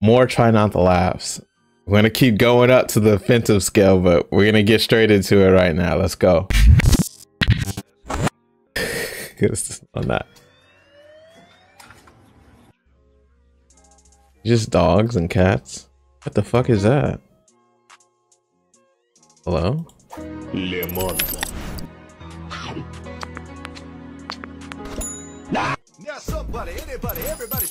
more try not to laughs. We're gonna keep going up to the offensive scale, but we're gonna get straight into it right now. Let's go. on that. Just dogs and cats. What the fuck is that? Hello? Lemon. Yeah, somebody, anybody, everybody!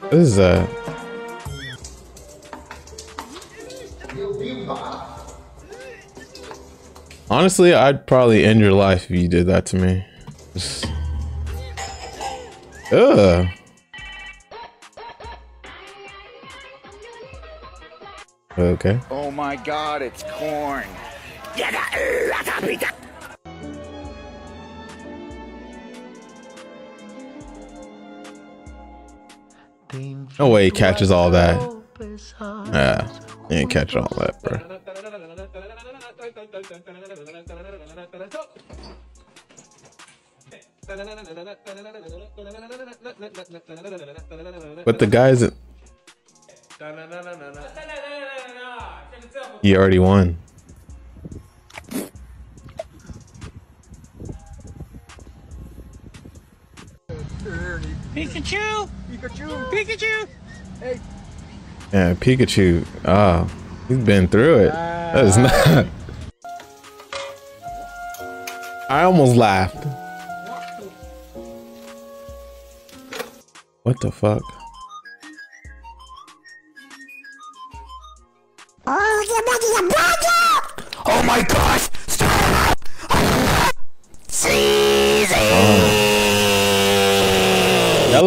What is that? Honestly, I'd probably end your life if you did that to me. Ugh. Okay. Oh my god, it's corn. Uh, No way he catches all that. Yeah, he ain't catch all that, bro. But the guys, he already won. Pikachu! Pikachu! Pikachu! Hey! Yeah, Pikachu. Oh, he's been through it. That is not. I almost laughed. What the fuck?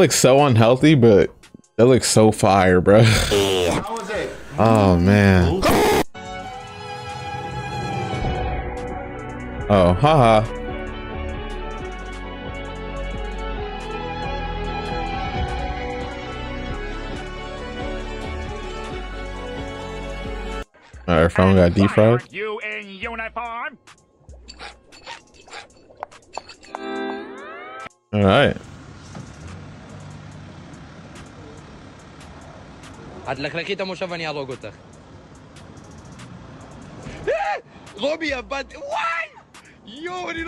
Looks so unhealthy, but that looks so fire, bro. oh man. Oh, haha. Our phone got defrogged. You in uniform? All right. هتلكلكيت مش فاني على قلتك غبي but why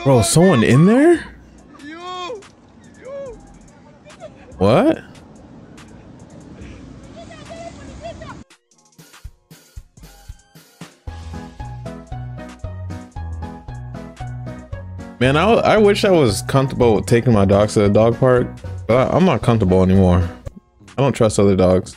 Bro, someone in there? What? Man, I, I wish I was comfortable with taking my dogs to the dog park, but I, I'm not comfortable anymore. I don't trust other dogs.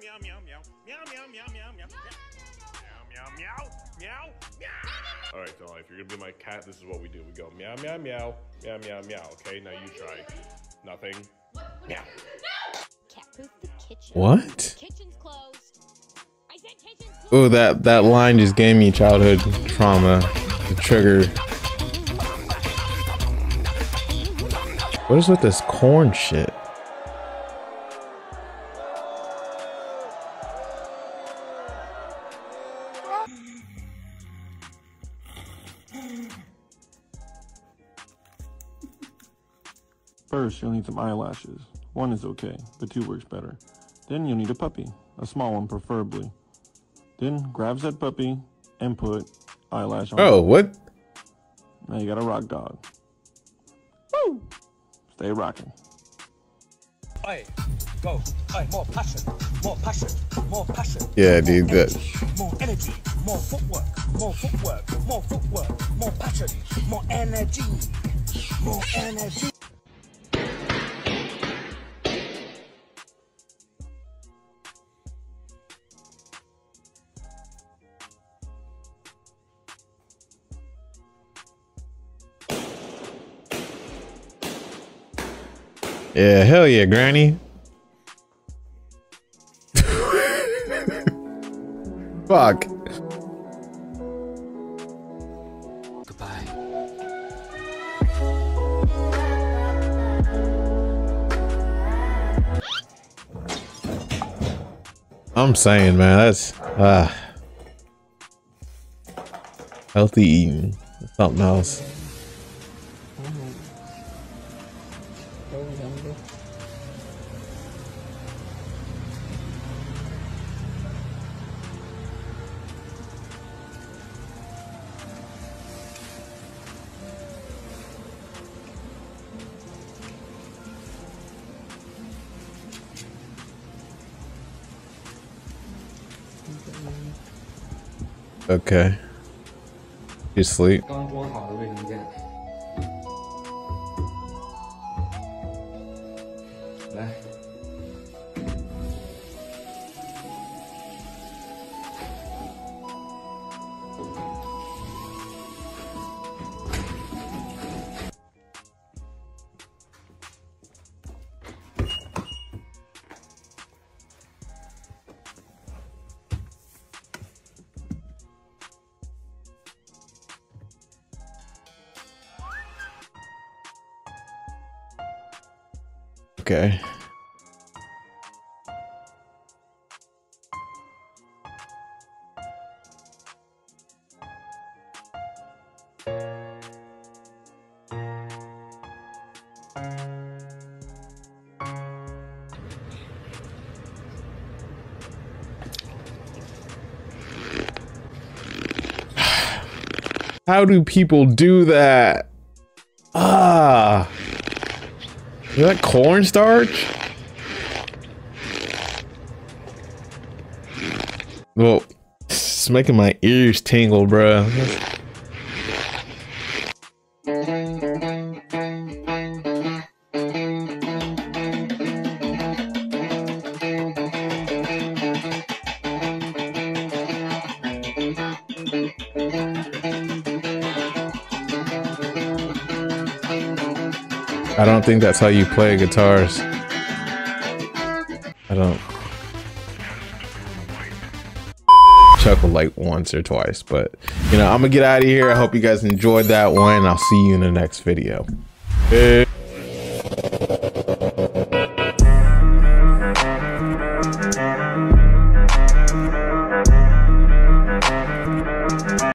meow meow. Meow meow meow meow. Alright, so if you're gonna be my cat, this is what we do. We go meow meow meow. Meow meow meow. Okay, now you try. Nothing. Meow. Cat poop the kitchen. What? Kitchen's closed. I said kitchen's closed. Oh, that that line just gave me childhood trauma. The trigger What is with this corn shit? First, you'll need some eyelashes. One is okay, but two works better. Then you'll need a puppy, a small one preferably. Then grab that puppy and put eyelash on. Oh, what? Now you got a rock dog. Woo! Stay rocking. Hey, go. Hey, more passion. More passion. More passion. Yeah, dude. That. More energy. more footwork, more footwork, more footwork, more passion, more energy, more energy. Yeah, hell yeah, Granny. Fuck. Goodbye. I'm saying, man, that's ah healthy eating. Something else. Okay. You sleep. 刚装好的卫生间。 Okay. How do people do that? Ah. Is that cornstarch? Well, it's making my ears tingle, bro. I don't think that's how you play guitars. I don't. Chuckle like once or twice, but you know, I'm gonna get out of here. I hope you guys enjoyed that one. I'll see you in the next video. Hey.